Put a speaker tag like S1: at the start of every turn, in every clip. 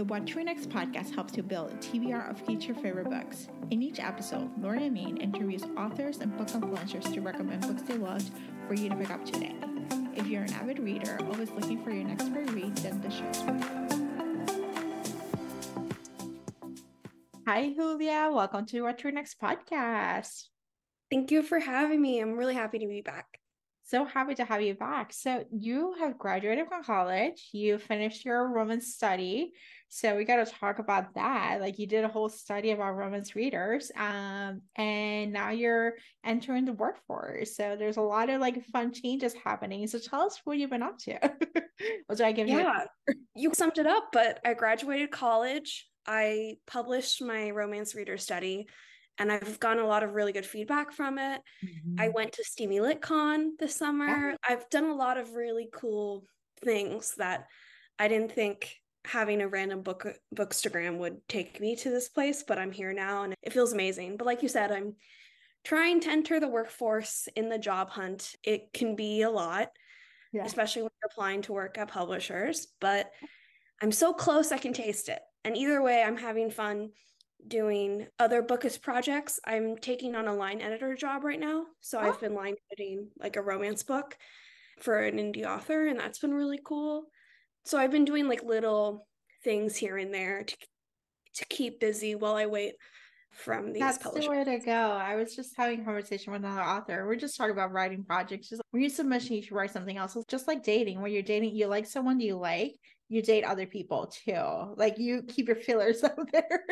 S1: The What Your Next podcast helps you build a TBR of future favorite books. In each episode, Laura and Maine interviews authors and book influencers to recommend books they loved for you to pick up today. If you're an avid reader, always looking for your next great read, then the show's for you. Hi, Julia. Welcome to What Your Next podcast.
S2: Thank you for having me. I'm really happy to be back.
S1: So happy to have you back. So, you have graduated from college, you finished your romance study. So, we got to talk about that. Like, you did a whole study about romance readers, um, and now you're entering the workforce. So, there's a lot of like fun changes happening. So, tell us what you've been up to. what did I give
S2: yeah, you? you summed it up, but I graduated college. I published my romance reader study and I've gotten a lot of really good feedback from it. Mm-hmm. I went to Steamy Lit Con this summer. Yeah. I've done a lot of really cool things that I didn't think having a random book bookstagram would take me to this place, but I'm here now and it feels amazing. But like you said, I'm trying to enter the workforce in the job hunt. It can be a lot, yeah. especially when you're applying to work at publishers, but I'm so close I can taste it. And either way, I'm having fun doing other Bookish projects. I'm taking on a line editor job right now. So oh. I've been line editing like a romance book for an indie author, and that's been really cool. So I've been doing like little things here and there to to keep busy while I wait from these
S1: That's
S2: publishers.
S1: the way to go. I was just having a conversation with another author. We're just talking about writing projects. Just when you submission, you should write something else. It's just like dating. When you're dating, you like someone do you like, you date other people too. Like you keep your fillers out there.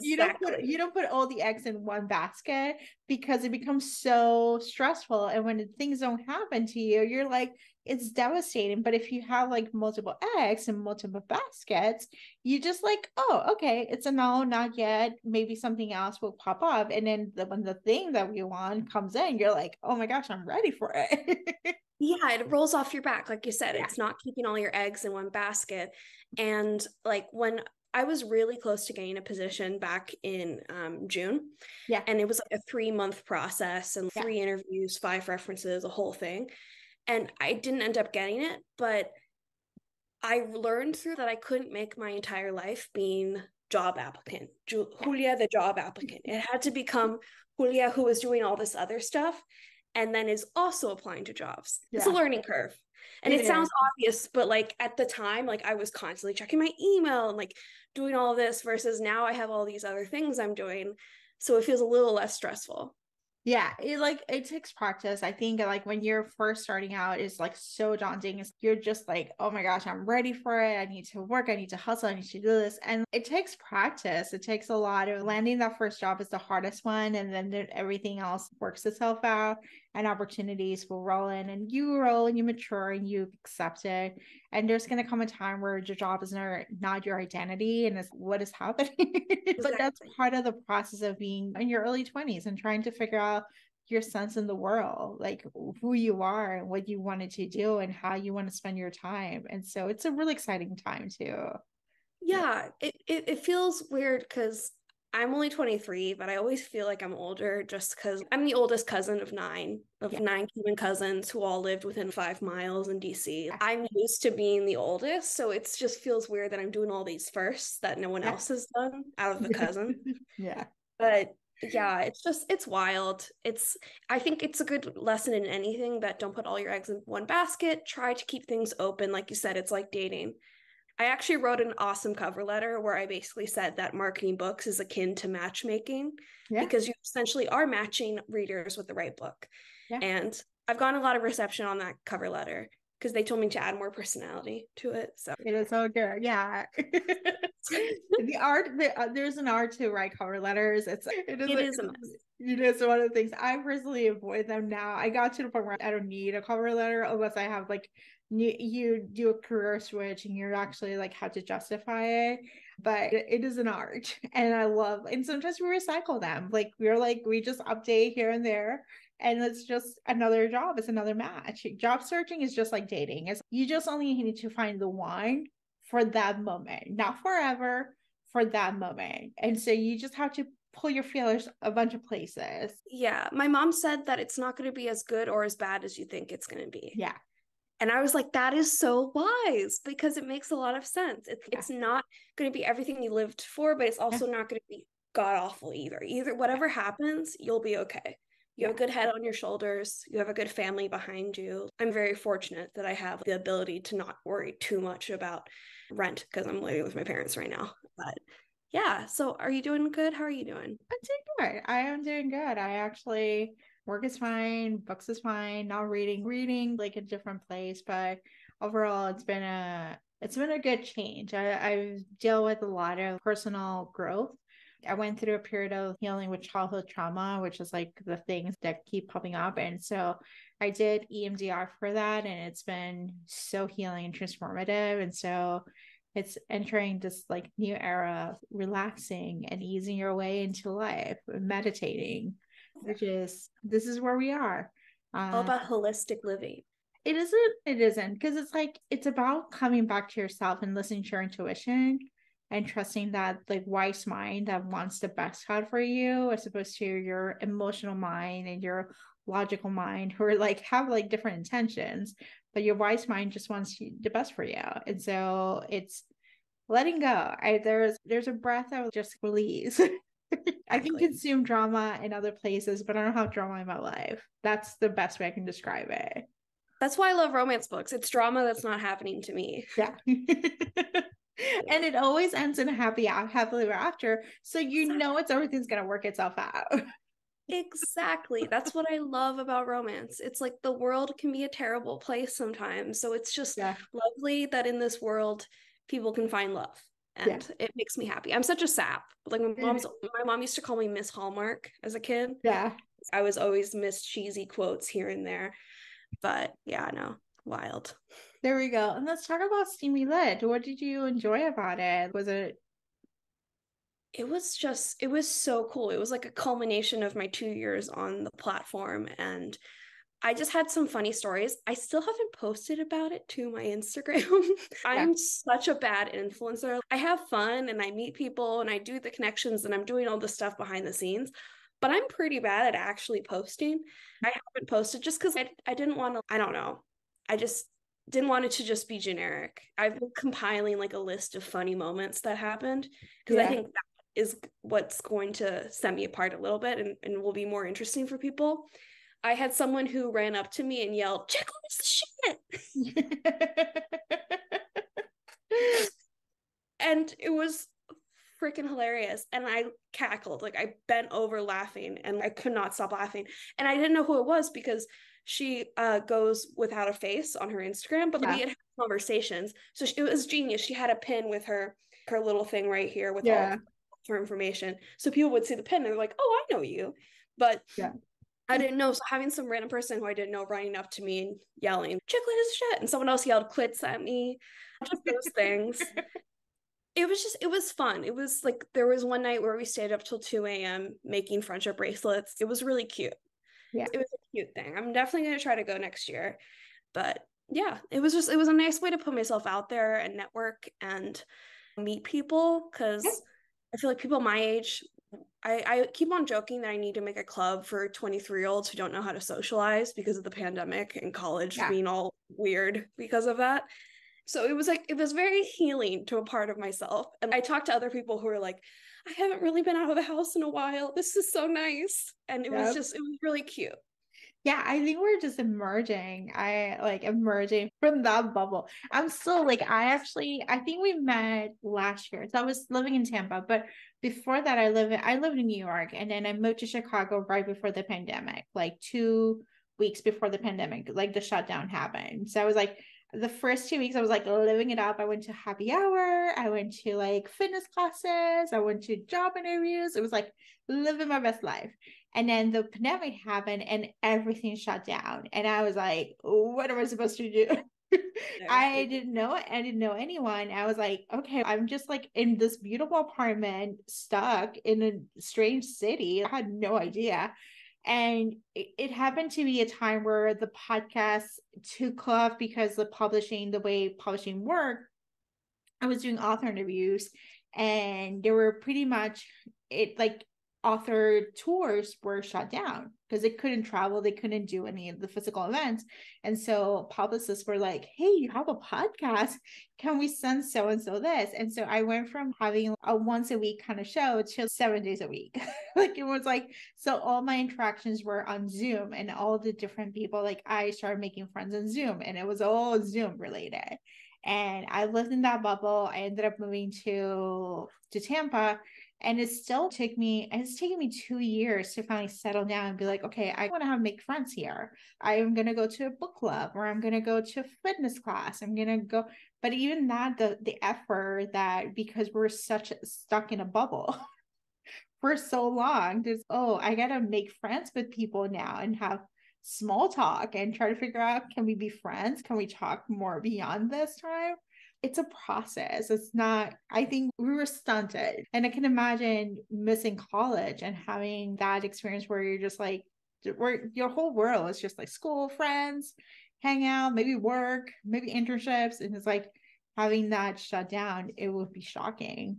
S1: you exactly. don't put you don't put all the eggs in one basket because it becomes so stressful. And when things don't happen to you, you're like, it's devastating. But if you have like multiple eggs and multiple baskets, you just like, oh, okay, it's a no, not yet. Maybe something else will pop up. And then the, when the thing that we want comes in, you're like, oh my gosh, I'm ready for it.
S2: yeah, it rolls off your back. Like you said, yeah. it's not keeping all your eggs in one basket. And like when I was really close to getting a position back in um, June.
S1: Yeah.
S2: And it was like a three month process and three yeah. interviews, five references, a whole thing and I didn't end up getting it, but I learned through that I couldn't make my entire life being job applicant, Ju- Julia the job applicant. It had to become Julia who was doing all this other stuff and then is also applying to jobs. Yeah. It's a learning curve. And it, it sounds obvious, but like at the time, like I was constantly checking my email and like doing all this versus now I have all these other things I'm doing. So it feels a little less stressful.
S1: Yeah it like it takes practice. I think like when you're first starting out is like so daunting. It's, you're just like oh my gosh i'm ready for it. I need to work. I need to hustle. I need to do this. And it takes practice. It takes a lot of landing that first job is the hardest one and then everything else works itself out and opportunities will roll in and you roll and you mature and you accept it. And there's going to come a time where your job is not, your identity and it's what is happening. Exactly. but that's part of the process of being in your early 20s and trying to figure out your sense in the world like who you are and what you wanted to do and how you want to spend your time. And so it's a really exciting time too.
S2: Yeah it, it, it feels weird because I'm only 23, but I always feel like I'm older just because I'm the oldest cousin of nine, of yeah. nine human cousins who all lived within five miles in DC. Ah. I'm used to being the oldest, so it just feels weird that I'm doing all these firsts that no one else has done out of the cousin.
S1: yeah.
S2: But yeah, it's just, it's wild. It's, I think it's a good lesson in anything that don't put all your eggs in one basket. Try to keep things open. Like you said, it's like dating I actually wrote an awesome cover letter where I basically said that marketing books is akin to matchmaking yeah. because you essentially are matching readers with the right book. Yeah. And I've gotten a lot of reception on that cover letter because they told me to add more personality to it. So
S1: it is so good. Yeah. the art, the, uh, there's an art to write cover letters. It's it is,
S2: it is a mess.
S1: You know, it's one of the things I personally avoid them now. I got to the point where I don't need a cover letter unless I have like you, you do a career switch and you're actually like how to justify it but it, it is an art and i love and sometimes we recycle them like we're like we just update here and there and it's just another job it's another match. Job searching is just like dating it's you just only need to find the one for that moment not forever for that moment and so you just have to pull your feelers a bunch of places.
S2: Yeah my mom said that it's not going to be as good or as bad as you think it's going to be.
S1: Yeah
S2: And I was like, that is so wise because it makes a lot of sense. It, yeah. It's not going to be everything you lived for, but it's also yeah. not going to be god awful either. Either whatever happens, you'll be okay. You have a good head on your shoulders. You have a good family behind you. I'm very fortunate that I have the ability to not worry too much about rent because I'm living with my parents right now. But yeah, so are you doing good? How are you doing?
S1: I'm doing good. I am doing good. I actually work is fine, books is fine, now reading, reading like a different place, but overall it's been a it's been a good change. I, I've dealt with a lot of personal growth. I went through a period of healing with childhood trauma, which is like the things that keep popping up. And so I did EMDR for that, and it's been so healing and transformative. And so it's entering this like new era of relaxing and easing your way into life, meditating, which is this is where we are.
S2: Uh, All about holistic living.
S1: It isn't, it isn't, because it's like it's about coming back to yourself and listening to your intuition and trusting that like wise mind that wants the best out for you as opposed to your emotional mind and your logical mind who are like have like different intentions but your wise mind just wants you, the best for you and so it's letting go I, there's there's a breath of just release I can consume drama in other places, but I don't have drama in my life. That's the best way I can describe it.
S2: That's why I love romance books. It's drama that's not happening to me.
S1: Yeah. and it always ends in a happy happily ever after. So you exactly. know it's everything's gonna work itself out.
S2: exactly. That's what I love about romance. It's like the world can be a terrible place sometimes. So it's just yeah. lovely that in this world people can find love and yeah. it makes me happy. I'm such a sap. Like my mom's mm-hmm. my mom used to call me Miss Hallmark as a kid.
S1: Yeah.
S2: I was always Miss cheesy quotes here and there. But yeah, no, wild.
S1: There we go. And let's talk about Steamy Lit. What did you enjoy about it? Was it
S2: it was just it was so cool. It was like a culmination of my 2 years on the platform and I just had some funny stories. I still haven't posted about it to my Instagram. I'm yeah. such a bad influencer. I have fun and I meet people and I do the connections and I'm doing all the stuff behind the scenes, but I'm pretty bad at actually posting. I haven't posted just because I, I didn't want to, I don't know. I just didn't want it to just be generic. I've been compiling like a list of funny moments that happened because yeah. I think that is what's going to set me apart a little bit and, and will be more interesting for people. I had someone who ran up to me and yelled, "Check on this shit," and it was freaking hilarious. And I cackled, like I bent over laughing, and I could not stop laughing. And I didn't know who it was because she uh, goes without a face on her Instagram, but yeah. we had conversations. So she, it was genius. She had a pin with her her little thing right here with yeah. all her information, so people would see the pin and they're like, "Oh, I know you." But yeah. I didn't know. So having some random person who I didn't know running up to me and yelling, "Chick lit is shit," and someone else yelled "clits" at me, just those things. It was just, it was fun. It was like there was one night where we stayed up till two a.m. making friendship bracelets. It was really cute. Yeah, it was a cute thing. I'm definitely gonna try to go next year, but yeah, it was just, it was a nice way to put myself out there and network and meet people because. I feel like people my age I, I keep on joking that I need to make a club for 23 year olds who don't know how to socialize because of the pandemic and college yeah. being all weird because of that. So it was like, it was very healing to a part of myself. And I talked to other people who were like, I haven't really been out of the house in a while. This is so nice. And it yep. was just, it was really cute.
S1: Yeah, I think we're just emerging. I like emerging from that bubble. I'm still like, I actually, I think we met last year. So I was living in Tampa, but before that i live in, i lived in new york and then i moved to chicago right before the pandemic like two weeks before the pandemic like the shutdown happened. So i was like the first two weeks i was like living it up. I went to happy hour i went to like fitness classes i went to job interviews. It was like living my best life. And then the pandemic happened and everything shut down. And i was like what am i supposed to do I didn't know I didn't know anyone. I was like, okay, I'm just like in this beautiful apartment, stuck in a strange city. I had no idea. And it, it happened to be a time where the podcast took off because the publishing, the way publishing worked, I was doing author interviews and they were pretty much it like author tours were shut down because they couldn't travel, they couldn't do any of the physical events. And so publicists were like, hey, you have a podcast. Can we send so and so this? And so I went from having a once a week kind of show to seven days a week. like it was like, so all my interactions were on Zoom and all the different people, like I started making friends on Zoom and it was all Zoom related. And I lived in that bubble. I ended up moving to to Tampa and it still took me it's taken me two years to finally settle down and be like okay i want to have make friends here. I'm going to go to a book club or i'm going to go to a fitness class. I'm going to go but even that the the effort that because we're such stuck in a bubble for so long there's oh i gotta make friends with people now and have small talk and try to figure out can we be friends? Can we talk more beyond this time it's a process. It's not, I think we were stunted. And I can imagine missing college and having that experience where you're just like, where your whole world is just like school, friends, hang out, maybe work, maybe internships. And it's like having that shut down, it would be shocking.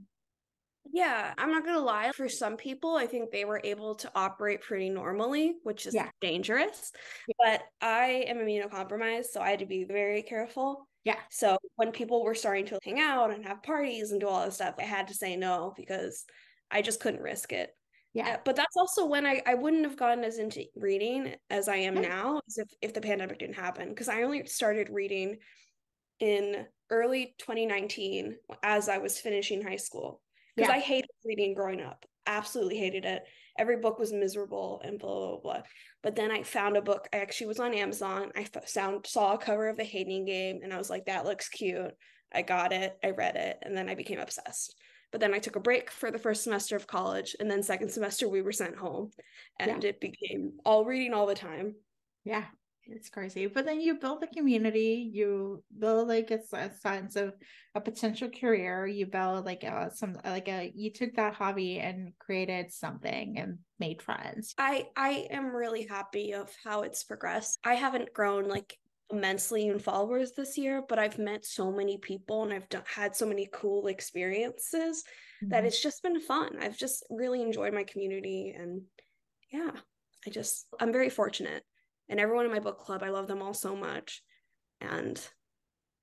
S2: Yeah, I'm not gonna lie. For some people, I think they were able to operate pretty normally, which is yeah. dangerous. Yeah. But I am immunocompromised, so I had to be very careful.
S1: Yeah.
S2: So when people were starting to hang out and have parties and do all this stuff, I had to say no because I just couldn't risk it.
S1: Yeah.
S2: Uh, but that's also when I, I wouldn't have gotten as into reading as I am now as if, if the pandemic didn't happen. Because I only started reading in early 2019 as I was finishing high school. Because yeah. I hated reading growing up. Absolutely hated it every book was miserable and blah blah blah. But then I found a book. I actually was on Amazon. I found saw a cover of the Hating Game, and I was like, "That looks cute." I got it. I read it, and then I became obsessed. But then I took a break for the first semester of college, and then second semester we were sent home, and yeah. it became all reading all the time.
S1: Yeah, it's crazy but then you build a community you build like a, a sense of a potential career you build like a some like a you took that hobby and created something and made friends.
S2: I i am really happy of how it's progressed. I haven't grown like immensely in followers this year but i've met so many people and i've done, had so many cool experiences mm-hmm. that it's just been fun. I've just really enjoyed my community and yeah i just i'm very fortunate and everyone in my book club i love them all so much. And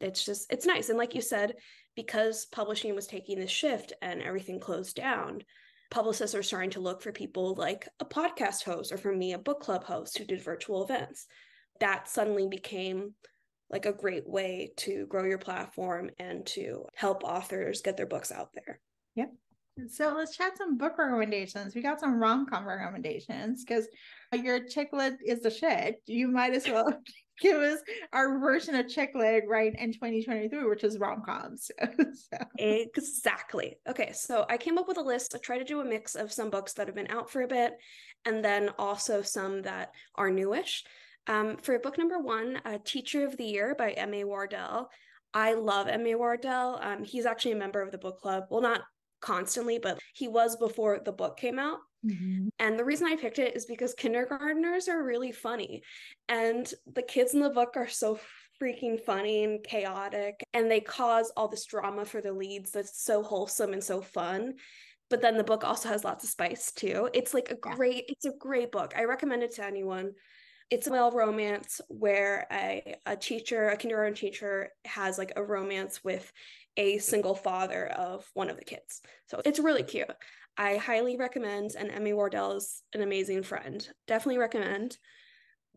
S2: it's just it's nice. And like you said because publishing was taking this shift and everything closed down publicists are starting to look for people like a podcast host or for me a book club host who did virtual events. That suddenly became like a great way to grow your platform and to help authors get their books out there.
S1: Yep so let's chat some book recommendations. We got some rom com recommendations because your chick lit is the shit. You might as well give us our version of chick lit right in 2023, which is rom coms.
S2: so. Exactly. Okay, so I came up with a list. I tried to do a mix of some books that have been out for a bit and then also some that are newish. Um, for book number one, uh, Teacher of the Year by M.A. Wardell. I love M.A. Wardell. Um, he's actually a member of the book club. Well, not constantly, but he was before the book came out. Mm-hmm. And the reason I picked it is because kindergartners are really funny. And the kids in the book are so freaking funny and chaotic. And they cause all this drama for the leads that's so wholesome and so fun. But then the book also has lots of spice too. It's like a great, it's a great book. I recommend it to anyone. It's a male romance where a, a teacher, a kindergarten teacher, has like a romance with a single father of one of the kids. So it's really cute. I highly recommend, and M.A. Wardell is an amazing friend. Definitely recommend.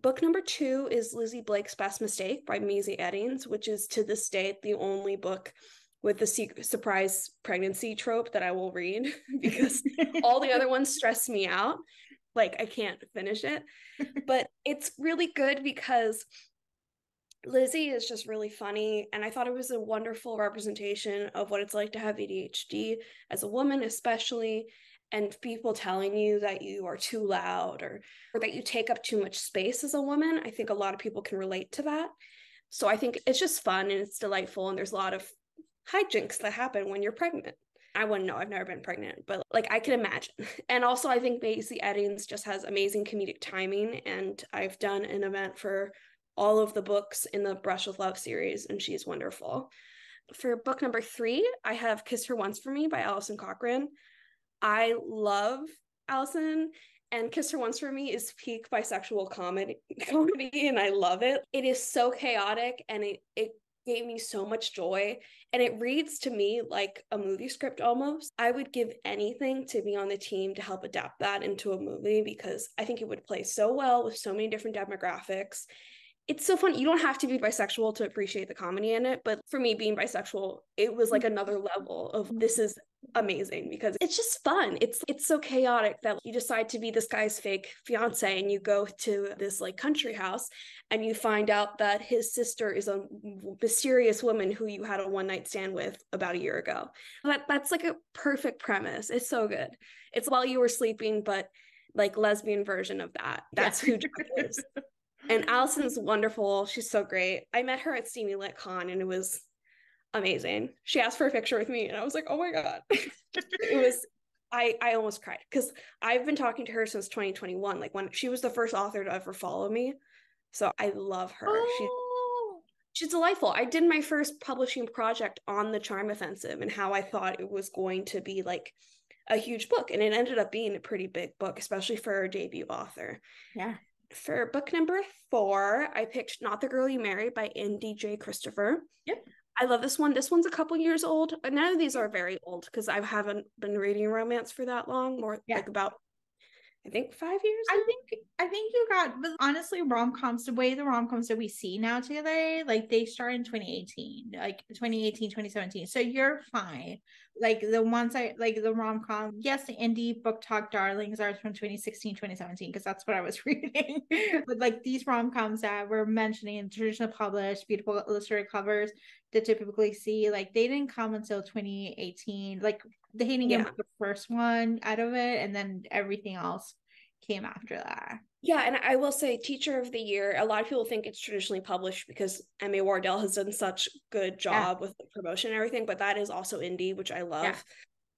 S2: Book number two is Lizzie Blake's Best Mistake by Mazey Eddings, which is to this day the only book with the secret surprise pregnancy trope that I will read because all the other ones stress me out. Like I can't finish it. But it's really good because Lizzie is just really funny. And I thought it was a wonderful representation of what it's like to have ADHD as a woman, especially, and people telling you that you are too loud or, or that you take up too much space as a woman. I think a lot of people can relate to that. So I think it's just fun and it's delightful. And there's a lot of hijinks that happen when you're pregnant. I wouldn't know. I've never been pregnant, but like I can imagine. And also, I think Mazey Eddings just has amazing comedic timing. And I've done an event for all of the books in the Brush with Love series, and she's wonderful. For book number three, I have Kiss Her Once for Me by Alison Cochrun. I love Alison and Kiss Her Once for Me is peak bisexual comedy comedy and I love it. It is so chaotic and it it gave me so much joy and it reads to me like a movie script almost. I would give anything to be on the team to help adapt that into a movie because I think it would play so well with so many different demographics it's so fun. You don't have to be bisexual to appreciate the comedy in it, but for me, being bisexual, it was like another level of this is amazing because it's just fun. It's it's so chaotic that you decide to be this guy's fake fiance and you go to this like country house and you find out that his sister is a mysterious woman who you had a one night stand with about a year ago. That that's like a perfect premise. It's so good. It's while you were sleeping, but like lesbian version of that. That's yeah. who Jack is. And Alison's wonderful. She's so great. I met her at Steamy Lit Con and it was amazing. She asked for a picture with me and I was like, oh my God. it was I I almost cried because I've been talking to her since 2021. Like when she was the first author to ever follow me. So I love her. Oh. She she's delightful. I did my first publishing project on the Charm Offensive and how I thought it was going to be like a huge book. And it ended up being a pretty big book, especially for a debut author.
S1: Yeah
S2: for book number four, I picked Not the Girl You Marry by Andie J. Christopher.
S1: Yep.
S2: I love this one. This one's a couple years old. None of these are very old because I haven't been reading romance for that long, more yeah. like about I think five years.
S1: Now? I think I think you got but honestly rom coms the way the rom coms that we see now together, like they start in 2018, like 2018, 2017. So you're fine. Like the ones I like the rom com, yes, the indie book talk darlings are from 2016, 2017, because that's what I was reading. but like these rom coms that we're mentioning, traditional published, beautiful illustrated covers that typically see, like they didn't come until 2018. Like the hating yeah. game was the first one out of it, and then everything else came after that.
S2: Yeah, and I will say Teacher of the Year, a lot of people think it's traditionally published because M.A. Wardell has done such good job yeah. with the promotion and everything, but that is also indie, which I love. Yeah.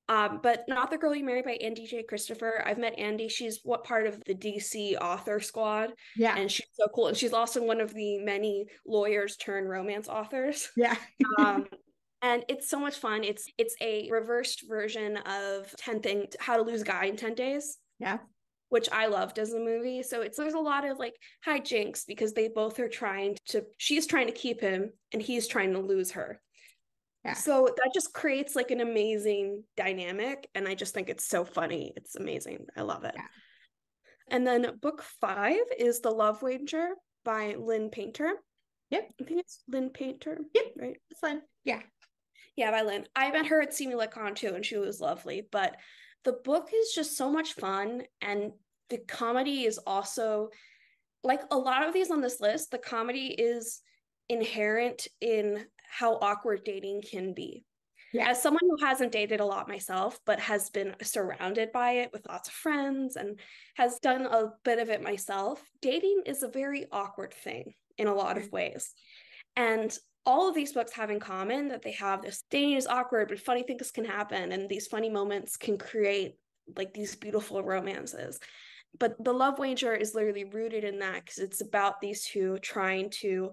S2: Um, but Not the Girl You Married by Andie J. Christopher. I've met Andie. She's what part of the DC author squad.
S1: Yeah.
S2: And she's so cool. And she's also one of the many lawyers turn romance authors.
S1: Yeah.
S2: um, and it's so much fun. It's it's a reversed version of 10 thing how to lose a guy in 10 days.
S1: Yeah
S2: which I loved as a movie. So it's there's a lot of like hijinks because they both are trying to she's trying to keep him and he's trying to lose her. Yeah. So that just creates like an amazing dynamic and I just think it's so funny. It's amazing. I love it. Yeah. And then book 5 is The Love Wager by Lynn Painter.
S1: Yep.
S2: I think it's Lynn Painter.
S1: Yep.
S2: Right.
S1: It's Lynn. Yeah.
S2: Yeah, by Lynn. I met her at Steamy Lit Con too, and she was lovely. But the book is just so much fun and the comedy is also like a lot of these on this list the comedy is inherent in how awkward dating can be. Yeah. as someone who hasn't dated a lot myself but has been surrounded by it with lots of friends and has done a bit of it myself dating is a very awkward thing in a lot of mm. ways. And all of these books have in common that they have this dating is awkward, but funny things can happen, and these funny moments can create like these beautiful romances. But the love wager is literally rooted in that because it's about these two trying to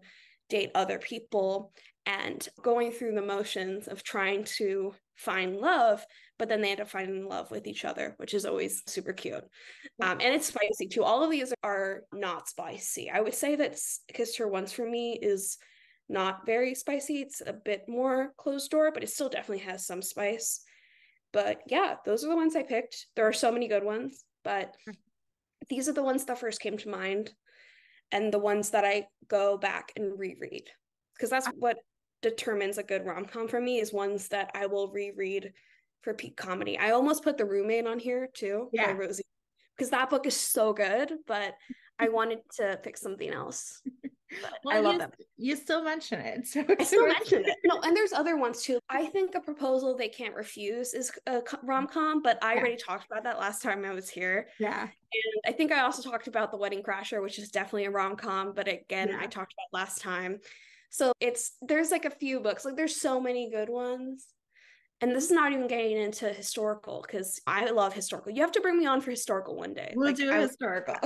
S2: date other people and going through the motions of trying to find love, but then they end up finding love with each other, which is always super cute. Um, and it's spicy too. All of these are not spicy. I would say that Kiss Her Once for me is not very spicy. It's a bit more closed door, but it still definitely has some spice. But yeah, those are the ones I picked. There are so many good ones, but these are the ones that first came to mind and the ones that I go back and reread. Because that's what determines a good rom com for me is ones that I will reread for peak comedy. I almost put The Roommate on here too
S1: yeah.
S2: by Rosie because that book is so good, but I wanted to pick something else. well, I love
S1: you,
S2: them.
S1: You still mention it. So
S2: I still mention it. No, and there's other ones too. I think a proposal they can't refuse is a rom com, but I yeah. already talked about that last time I was here.
S1: Yeah.
S2: And I think I also talked about The Wedding Crasher, which is definitely a rom com, but again, yeah. I talked about last time. So it's there's like a few books, like there's so many good ones. And this is not even getting into historical because I love historical. You have to bring me on for historical one day.
S1: We'll
S2: like,
S1: do
S2: I,
S1: historical.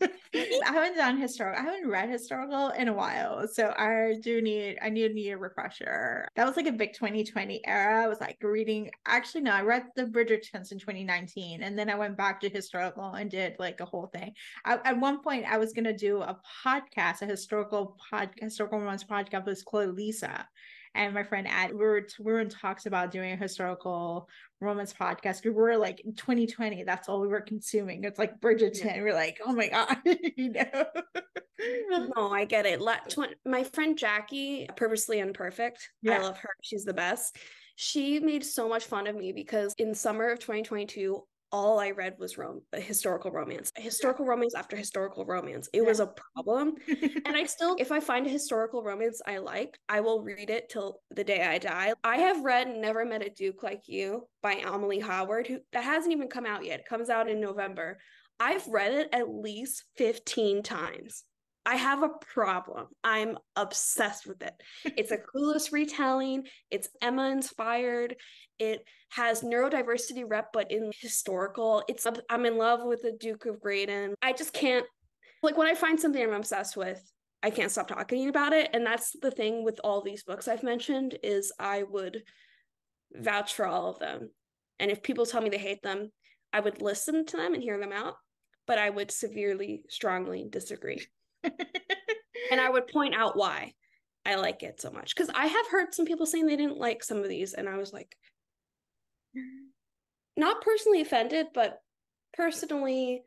S1: I haven't done historical. I haven't read historical in a while, so I do need. I need need a refresher. That was like a big 2020 era. I was like reading. Actually, no, I read the Bridgertons in 2019, and then I went back to historical and did like a whole thing. I, at one point, I was gonna do a podcast, a historical pod, historical romance podcast with Chloe Lisa, and my friend Ad, we were we were in talks about doing a historical romance podcast. We were like 2020, that's all we were consuming. It's like Bridgerton. Yeah. We're like, oh my god, you know.
S2: no, I get it. Let, My friend Jackie, purposely imperfect. Yeah. I love her. She's the best. She made so much fun of me because in summer of 2022, all I read was rom- historical romance, historical romance after historical romance. It was a problem. and I still, if I find a historical romance I like, I will read it till the day I die. I have read Never Met a Duke Like You by Amalie Howard, who that hasn't even come out yet. It comes out in November. I've read it at least 15 times. I have a problem. I'm obsessed with it. It's a clueless retelling. It's Emma inspired. It has neurodiversity rep, but in historical. It's I'm in love with the Duke of Grayden. I just can't like when I find something I'm obsessed with, I can't stop talking about it. And that's the thing with all these books I've mentioned is I would vouch for all of them. And if people tell me they hate them, I would listen to them and hear them out, but I would severely, strongly disagree and I would point out why I like it so much. Because I have heard some people saying they didn't like some of these, and I was like, not personally offended, but personally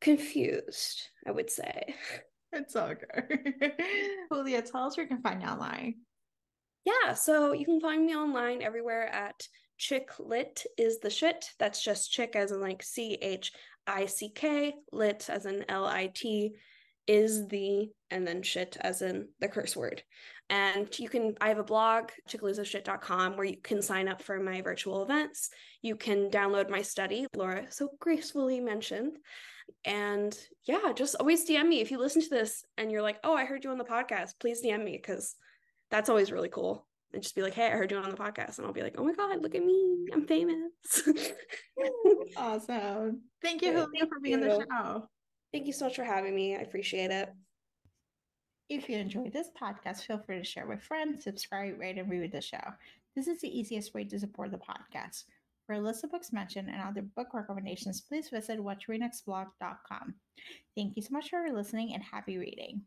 S2: confused, I would say.
S1: It's all good. Julia, tell us where you can find you online.
S2: Yeah, so you can find me online everywhere at Chick Lit is the shit. That's just chick as in like C H I C K, lit as in L I T, is the, and then shit as in the curse word. And you can, I have a blog, chickalooshit.com, where you can sign up for my virtual events. You can download my study, Laura so gracefully mentioned. And yeah, just always DM me if you listen to this and you're like, oh, I heard you on the podcast. Please DM me because that's always really cool and just be like, hey, I heard you on the podcast. And I'll be like, oh my God, look at me. I'm famous.
S1: awesome. Thank you, Julia, for being you. on the show.
S2: Thank you so much for having me. I appreciate it.
S1: If you enjoyed this podcast, feel free to share with friends, subscribe, rate, and review the show. This is the easiest way to support the podcast. For a list of books mentioned and other book recommendations, please visit whattoreadnextblog.com. Thank you so much for listening and happy reading.